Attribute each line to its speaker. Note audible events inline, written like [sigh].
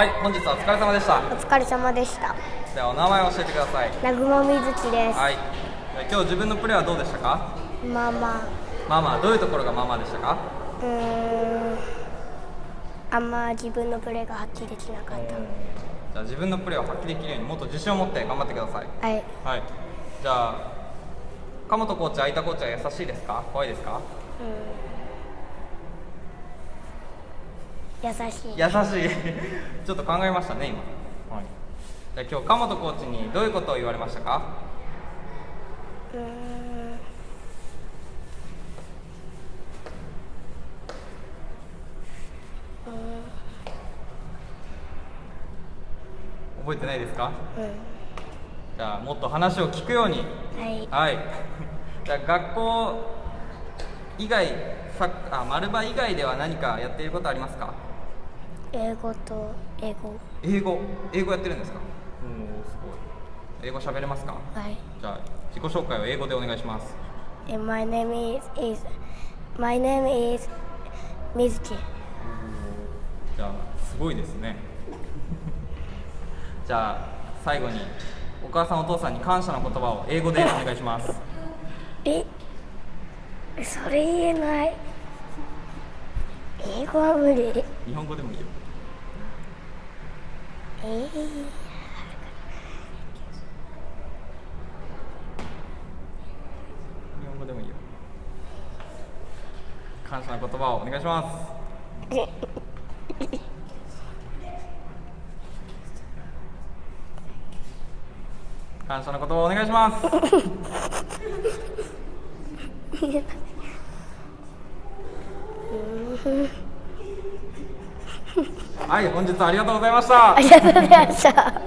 Speaker 1: はい本日はお疲れ様でした。
Speaker 2: お疲れ様でした。
Speaker 1: ではお名前を教えてください。
Speaker 2: 南雲みずきです、
Speaker 1: はい。今日自分のプレーはどうでしたか？
Speaker 2: まあまあ
Speaker 1: まあまあどういうところがまあまあでしたか？
Speaker 2: うーん。あんま自分のプレーが発揮できなかっ
Speaker 1: じゃあ自分のプレーを発揮できるようにもっと自信を持って頑張ってください。
Speaker 2: たはい。
Speaker 1: はい。じゃあ鎌本コーチ相田コーチは優しいですか？怖いですか？
Speaker 2: 優しい。
Speaker 1: 優しい。[laughs] ちょっと考えましたね今。はい。じゃあ今日鎌本コーチにどういうことを言われましたか？
Speaker 2: うーん。
Speaker 1: 覚えてないですか？
Speaker 2: うん。
Speaker 1: じゃあもっと話を聞くように。
Speaker 2: はい。
Speaker 1: はい。[laughs] じゃあ学校以外サッあ丸場以外では何かやっていることありますか？
Speaker 2: 英語と英語。
Speaker 1: 英語。英語やってるんですか？おおすごい。英語喋れますか？
Speaker 2: はい。
Speaker 1: じゃあ自己紹介を英語でお願いします。
Speaker 2: my name is, is My name is みずき
Speaker 1: じゃあすごいですね。[laughs] じゃあ最後にお母さんお父さんに感謝の言葉を英語でお願いします。
Speaker 2: えそれ言えない英語は無理。
Speaker 1: 日本語でもいいよ。
Speaker 2: えー。
Speaker 1: 日本語でもいいよ。感謝の言葉をお願いします。[laughs] 感謝の言葉をお願いします [laughs] [laughs] はい本日はありがとうございました。
Speaker 2: ありがとうございました。